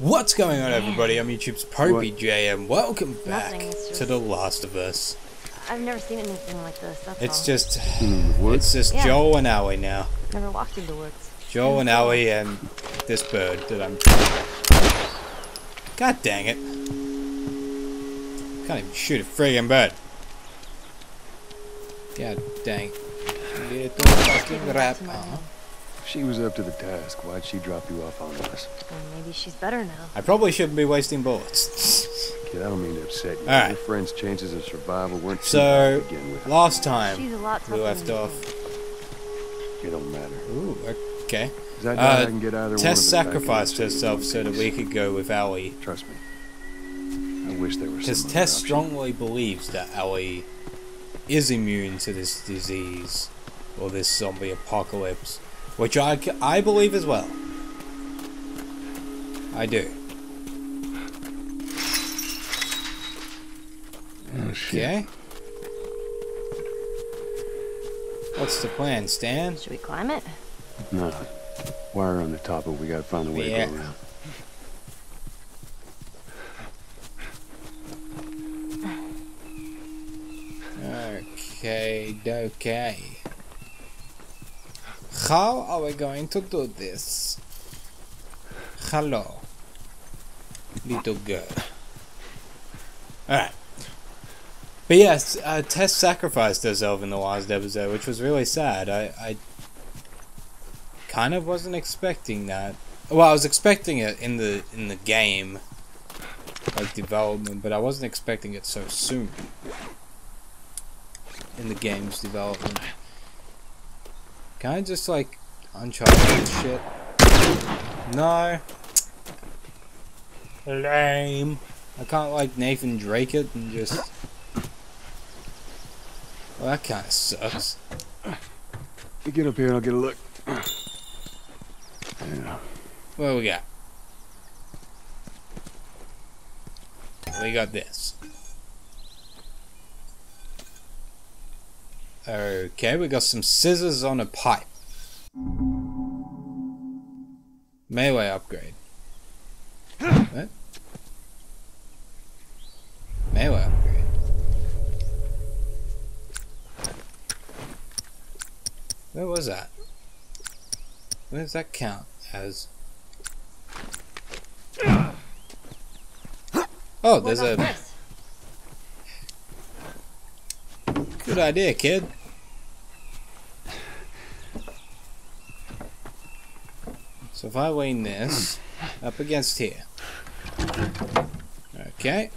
What's going on, everybody? I'm YouTube's popeyJN, and welcome back Nothing, it's to The Last of Us. I've never seen anything like this. That's It's all. just, hmm, it's just Yeah. Joel and Ellie now. never walked through the woods. Joel and Ellie and this bird that I'm. God dang it! Can't even shoot a friggin' bird. God dang. Little fucking Back rap. She was up to the task, why'd she drop you off on us? Well, maybe she's better now. I probably shouldn't be wasting bullets. Kid, I don't mean to upset you. Alright. Your friend's chances of survival weren't So, bad to begin with. last time She's a lot tougher we left than you off. It don't matter. Ooh, okay. 'Cause I doubt Uh, I can get either Tess one of them back sacrificed herself so that we could go with Ellie. Trust me. I wish there was Because some other Tess option. strongly believes that Ellie is immune to this disease or this zombie apocalypse, which I, I believe as well. I do. Oh, shit. Okay. What's the plan, Stan? Should we climb it? No. Wire on the top, but we gotta find a way Yeah. to go around. Okay, okay. How are we going to do this? Hello, little girl. Alright. But yes, uh, Tess sacrificed herself in the last episode, which was really sad. I, I kind of wasn't expecting that. Well, I was expecting it in the in the game, like development, but I wasn't expecting it so soon in the game's development. Can I just like uncharge this shit? No. Lame. I can't like Nathan Drake it and just. Well, that kind of sucks. You get up here and I'll get a look. Yeah. What do we got? We got this. Okay, we got some scissors on a pipe. Melee upgrade. What? Melee upgrade. Where was that? Where does that count as? Oh, there's a good idea, kid. If I lean this up against here, okay,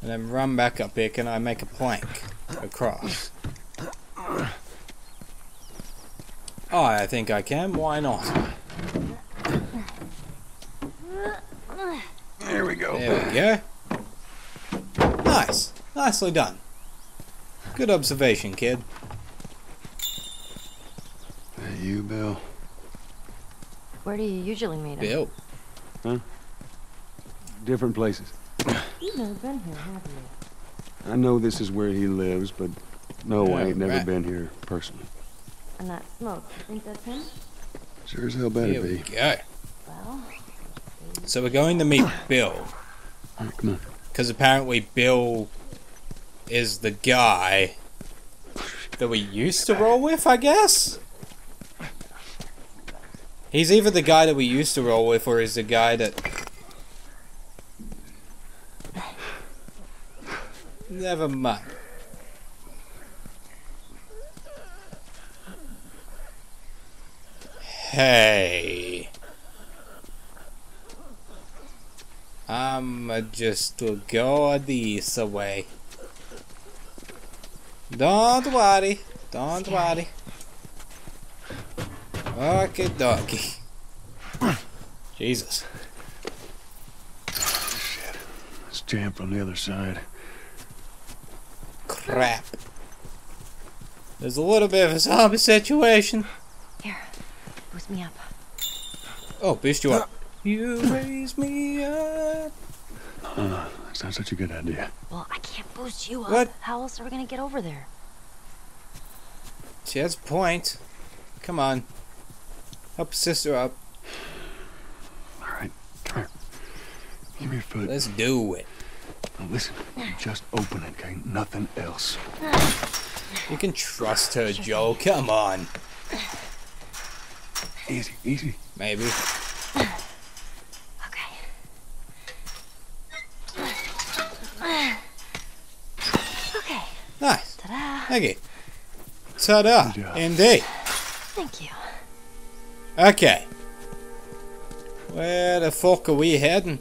and then run back up here, can I make a plank across? Oh, I think I can. Why not? There we go. There we go. Nice. Nicely done. Good observation, kid. Hey, you, Bill. Where do you usually meet him? Bill. Huh? Different places. You've never been here, have you? I know this is where he lives, but no, I ain't never Alright. been here personally. And that smoke, you think that's him? Sure as hell better Here we be. go. Well, So we're going to meet Bill. Alright, come on. Because apparently Bill is the guy that we used to roll with, I guess? He's either the guy that we used to roll with or he's the guy that... Never mind. Hey. I'm just to go this away. Don't worry. Don't worry. Okay, dokie. Jesus. Shit. It's jammed from the other side. Crap. There's a little bit of a zombie situation. here, boost me up. Oh, boost you up. You raise me up. Uh, that's not such a good idea. Well, I can't boost you up. What? How else are we gonna get over there? She has a point. Come on. Help sister up. All right, come here. Give me your foot. Let's do it. Now listen, just open it, okay? Nothing else. You can trust her, Joel. Come on. Easy, easy. Maybe. Okay. Okay. Nice. Ta-da. Thank you. Ta-da. Good job. Indeed. Thank you. Okay. Where the fuck are we heading?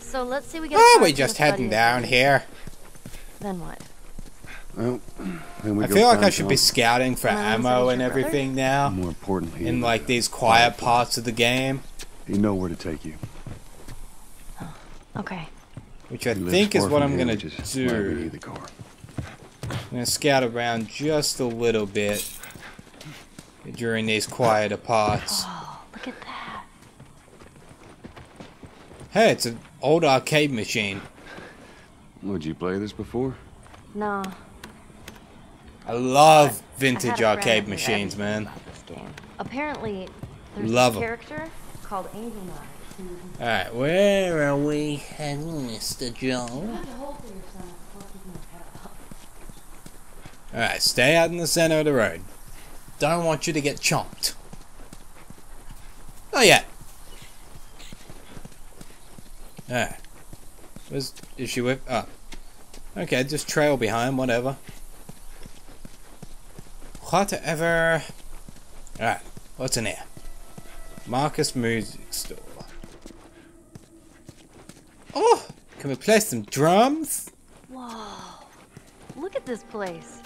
So let's see we get. Oh, we to just heading down again. here. Then what? Well, then we I go feel like I find should be scouting for Am ammo and to your brother? everything now. More importantly, In like these quiet parts of the game. he know where to take you. Oh, okay. Which I think is what I'm gonna which is why we do. the car. I'm gonna scout around just a little bit during these quieter parts. Oh, look at that. Hey, it's an old arcade machine. Would you play this before? No. I love I had vintage a friend arcade machines, man. about This game. Apparently, there's Love a 'em. character called Angel Knight. Alright, where are we heading, Mr. Joe? Alright, stay out in the center of the road. Don't want you to get chomped. Not yet. Alright. Where's, is she with? ah. Okay, just trail behind, whatever. Whatever. Alright, what's in here? Marcus Music Store. Oh! Can we play some drums? Whoa. Look at this place.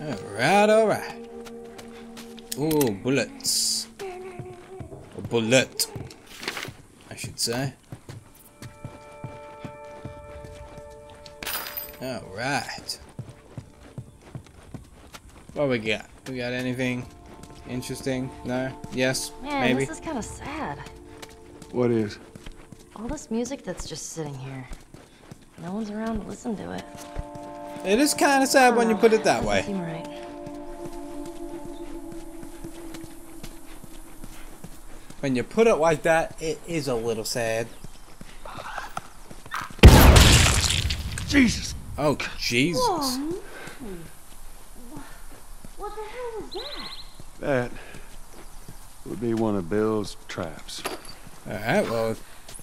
Alright, alright. Ooh, bullets. A bullet, I should say. Alright. What we got? We got anything interesting? No? Yes? Man, Maybe? this is kind of sad. What is? All this music that's just sitting here. No one's around to listen to it. It is kind of sad when you Oh, put it that way. Seem right. When you put it like that, it is a little sad. Jesus! Oh, Jesus. What the hell was that? That would be one of Bill's traps. Alright, well,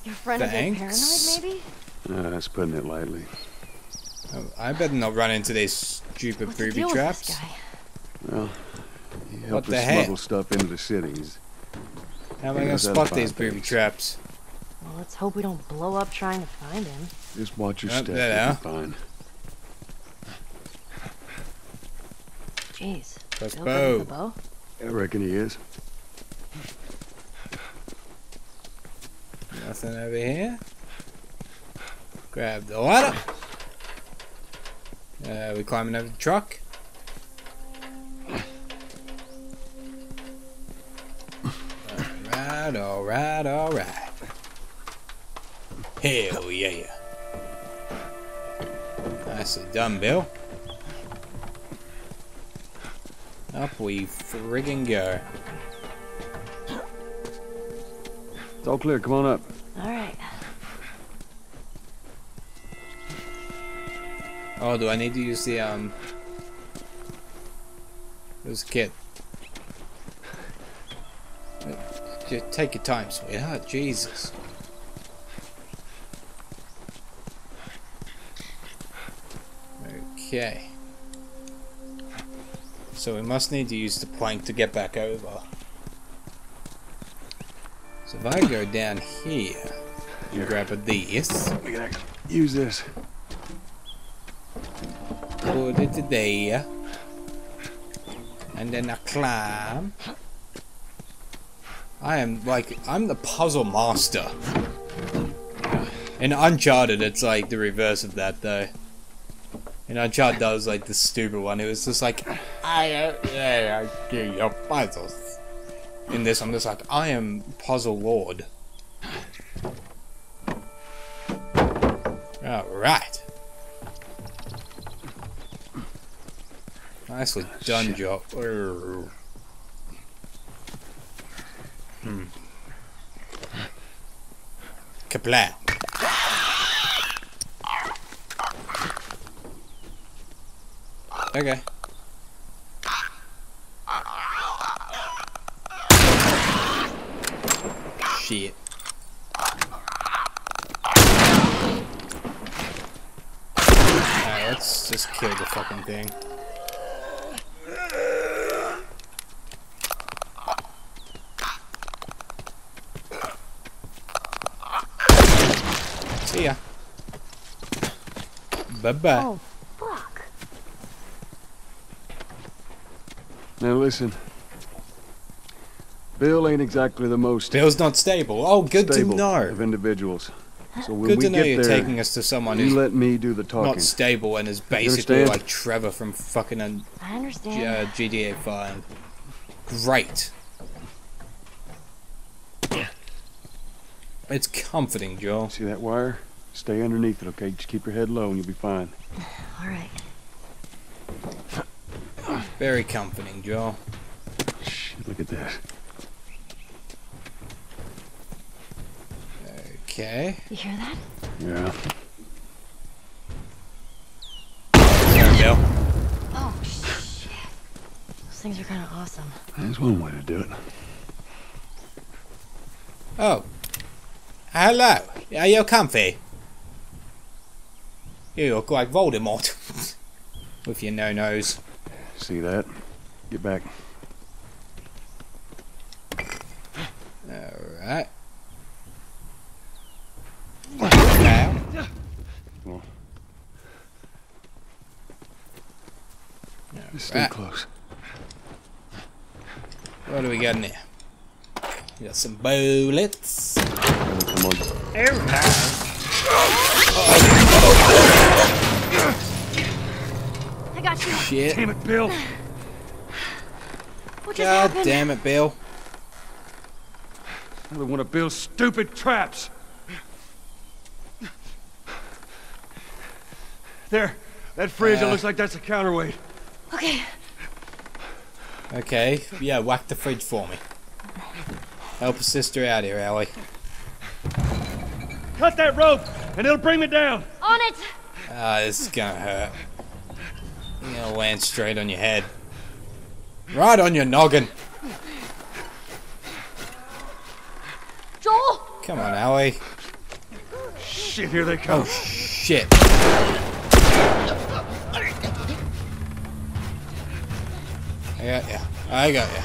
Your friend a bit Thanks. paranoid, maybe? Uh, that's putting it lightly. I better not run into these stupid What's the booby deal with traps. this guy? Well, he What helped the us heck? smuggle stuff into the cities. How am I gonna knows how to spot these booby traps? Well, let's hope we don't blow up trying to find him. Just watch your step. there they You'll are. fine. Jeez. Press Bill good with bow. the bow? I reckon he is. Nothing over here. Grab the ladder. Uh, we climbing over the truck. Alright, alright, alright. Hell yeah. Nicely done, Bill. Up we friggin' go. It's all clear. Come on up. All right. Oh, do I need to use the, um... There's a kit. Take your time, sweetheart. Jesus. Okay. So we must need to use the plank to get back over. So if I go down here and grab a this, We can actually use this. put it there, and then I climb. I am like I'm the puzzle master. In Uncharted, it's like the reverse of that though. In Uncharted, that was like the stupid one. It was just like I, uh, yeah, I do your puzzles. In this, I'm just like I am puzzle lord. All right. Nicely done. Joe. Hmm. Kapla. Okay. Shit. Alright, let's just kill the fucking thing. Bye bye. Oh, fuck. Now listen. Bill ain't exactly the most Bill's not stable. Oh, good stable to know. of individuals. So when Good we to know get you're there, taking us to someone you who's let me do the talking. not stable and is basically understand? like Trevor from fucking um, I understand. G- uh, GTA 5. Great. It's comforting, Joel. See that wire? Stay underneath it, okay? Just keep your head low and you'll be fine. All right. Very comforting, Joel. Shit, look at that. Okay. You hear that? Yeah. Sorry, Bill. Oh, shit. Those things are kind of awesome. That's one way to do it. Oh. Hello. Are you comfy? You look like Voldemort. With your no-nose. See that? Get back. Alright. Now. Just stay Right. close. What do we got in here? We got some bullets. Gotta Come on. I got you. Shit. it, Bill! What just God happened? damn it, Bill. Another one of Bill's stupid traps. There. That fridge, it Uh. looks like that's a counterweight. Okay. Okay, yeah, whack the fridge for me. Help a sister out here, Ellie. Cut that rope, and it'll bring me down. On it. Ah, this is gonna hurt. You're gonna land straight on your head. Right on your noggin. Joel. Come on, Ellie. Shit, here they come. Oh, shit. I got ya. I got ya.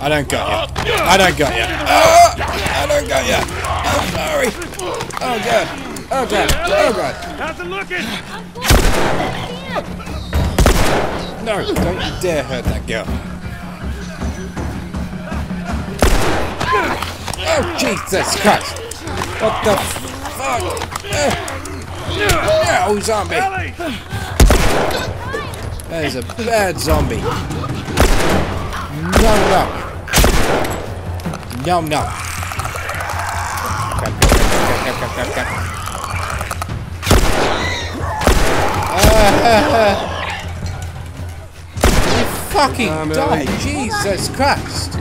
I don't got ya. I don't got ya. Ah! I don't got ya. I'm sorry. Oh god. Oh god. Oh god. How's it looking? No, don't you dare hurt that girl. Oh Jesus Christ. What the fuck? Uh, no, zombie. That is a bad zombie. No, no. No, no. Crap. Ah, you fucking Time, die, Ellie. Jesus Christ.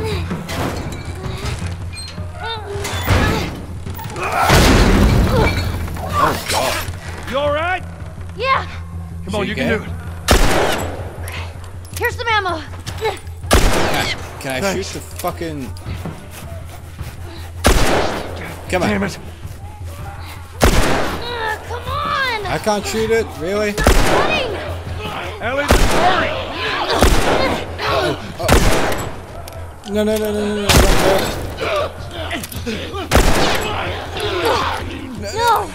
Oh God. You alright? Yeah. Come on, She you can good? do it. Here's some ammo. Can I, can I shoot the fucking... Come on. Damn it. I can't shoot it, really? Running. Ellie, hurry! No, no, no, no, no, no. no, No. No.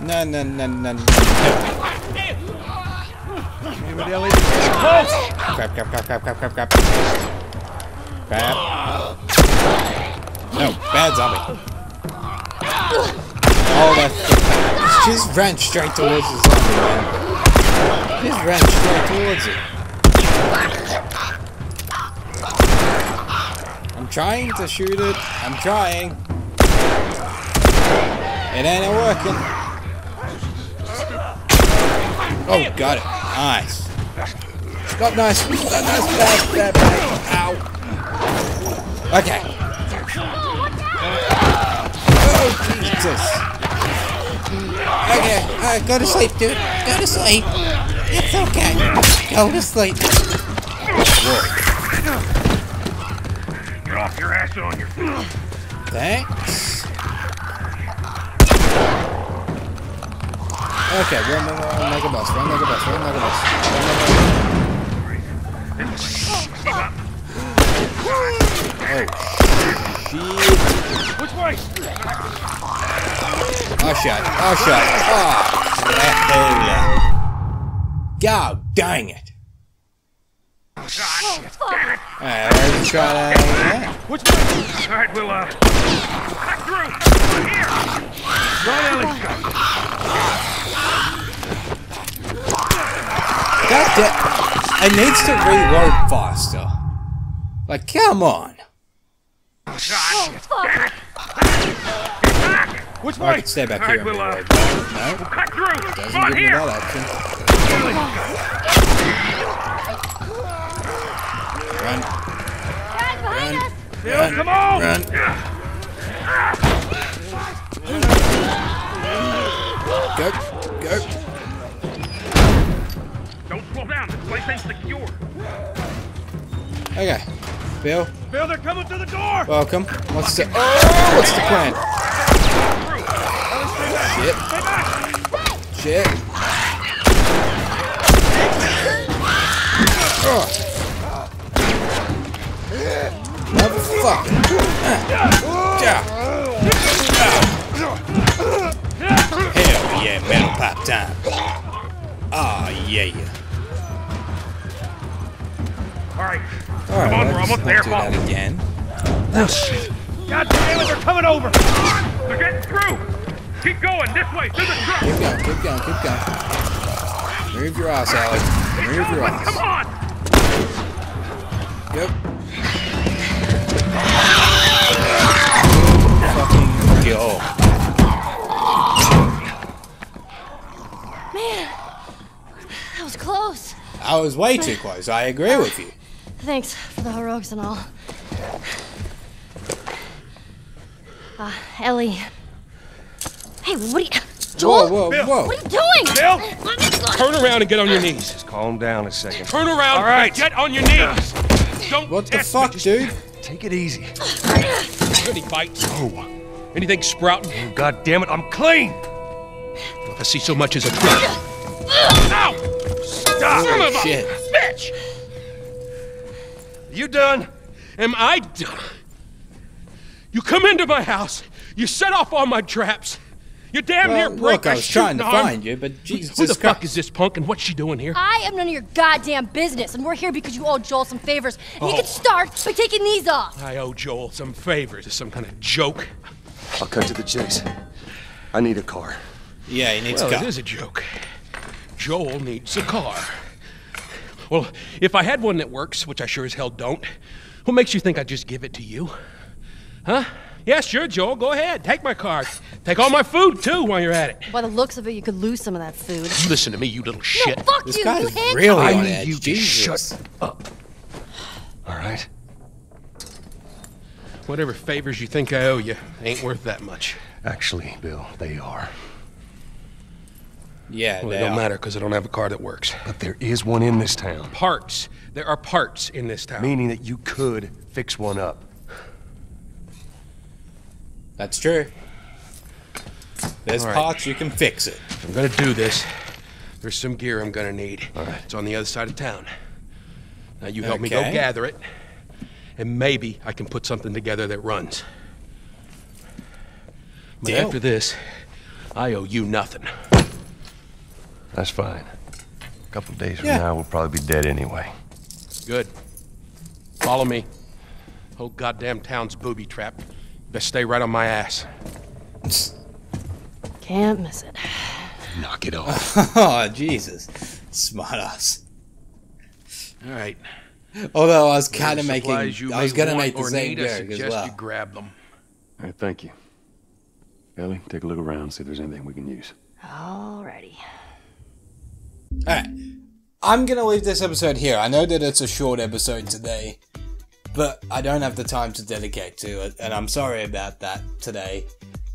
No, no, no, no, no. Ellie. Close! Crap, crap, crap, crap, crap, crap, crap. Crap. No, bad zombie. Oh, that. just ran straight towards the zombie, man. She's ran straight towards it. I'm trying to shoot it. I'm trying. It ain't working. Oh, got it. Nice. Not nice. Not nice. Bad. Jesus. Okay, alright, go to sleep, dude. Go to sleep. It's okay. Go to sleep. Get off your ass on your feet. Thanks. Okay, run, run, run like a bus, run like a bus, run like a bus. Run like a Oh, shit. Which way? Oh, shit. Oh, shit. Oh, God dang it. Oh, shit. Alright, let's try that again. Which way? All right, we'll, uh, cut through. Here. Right, Ellie. God damn. It needs to reload faster. Like, come on. Which Or I way? could stay back here right, we'll, uh. No, we'll cut through. doesn't Come on, give me here. that option. Run, Guys, behind Run. us! Bill, come on. run. Go, go. Don't slow down. This place ain't secure. Okay. Bill, Bill, they're coming through the door. welcome. What's the Oh what's the plan? Shit. Stay. Shit. Oh. Motherfucker. Hell yeah, metal pipe time. Ah, yeah. All right. Alright, Come on, we're almost not there, do folks. that again. God damn it, they're coming over. They're getting through. Keep going this way through the truck. Keep going, keep going, keep going. Move your ass, Alex. Move your ass. Come on. Yep. Fucking go. Man, that was close. I was way too close. I agree with you. Thanks for the heroics and all. Uh, Ellie. Hey, what are you... Whoa, Joel? whoa, Bill. whoa. What are you doing? Bill. Let me go. Turn around and get on your knees. Just calm down a second. Turn around All right. and get on your knees. Don't What the fuck, me. dude? Take it easy. Any bites? Oh. Anything sprouting? Oh, God damn it, I'm clean! If I see so much as a twig. Ow! Stop! Son of a shit. bitch! You done? Am I done? You come into my house. You set off all my traps. You damn near Well, break look, I was trying to arm. find you, but Who- Jesus Who the fuck is this punk and what's she doing here? I am none of your goddamn business, and we're here because you owe Joel some favors. And you Oh. can start by taking these off. I owe Joel some favors. Is some kind of joke? I'll cut to the chase. I need a car. Yeah, he needs Well, to it go. is a joke. Joel needs a car. Well, if I had one that works, which I sure as hell don't, what makes you think I'd just give it to you? Huh? Yeah, sure, Joel. Go ahead. Take my car. Take all my food, too, while you're at it. By the looks of it, you could lose some of that food. Listen to me, you little shit. No, fuck This you. guy's you handcuffed really me. on I need edge. you to shut up. All right? Whatever favors you think I owe you ain't worth that much. Actually, Bill, they are. Yeah, Well, it don't are. matter because I don't have a car that works. But there is one in this town, Parts. There are parts in this town. meaning that you could fix one up. That's true. There's All right. parts you can fix it. If I'm gonna do this, there's some gear I'm gonna need. All right. It's on the other side of town. Now you help me go gather it, and maybe I can put something together that runs. But Deal. after this, I owe you nothing. That's fine. A couple days from Yeah. now, we'll probably be dead anyway. Good. Follow me. Whole goddamn town's booby trapped. Best stay right on my ass. Can't miss it. Knock it off. oh, Jesus. Smart ass. All right. Although I was kind of making, I was gonna make the same need, I joke as suggest well. you grab them. All right, thank you. Ellie, take a look around, see if there's anything we can use. Alrighty. Alright. I'm gonna leave this episode here. I know that it's a short episode today, but I don't have the time to dedicate to it, and I'm sorry about that today.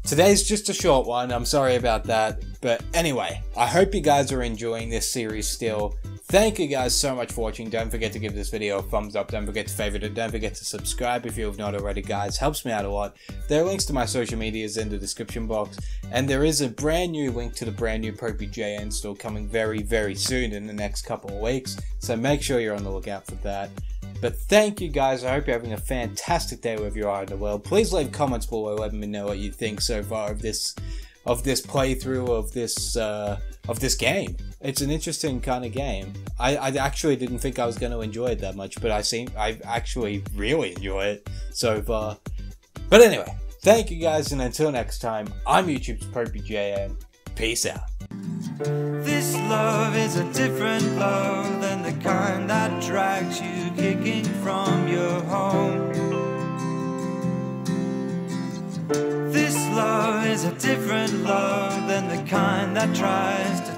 Today's just a short one, I'm sorry about that. But anyway, I hope you guys are enjoying this series still. Thank you guys so much for watching. Don't forget to give this video a thumbs up. Don't forget to favorite it. Don't forget to subscribe if you have not already, guys. Helps me out a lot. There are links to my social medias in the description box. And there is a brand new link to the brand new popeyJN store coming very, very soon in the next couple of weeks. So make sure you're on the lookout for that. But thank you guys. I hope you're having a fantastic day wherever you are in the world. Please leave comments below letting me know what you think so far of this of this playthrough of this uh, of this game. It's an interesting kind of game. I, I actually didn't think I was going to enjoy it that much, but I seem I actually really enjoy it so far. But anyway, thank you guys, and until next time, I'm YouTube's popeyJN. Peace out. This love is a different love than the kind that drags you kicking from your home. This love is a different love than the kind that tries to